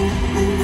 and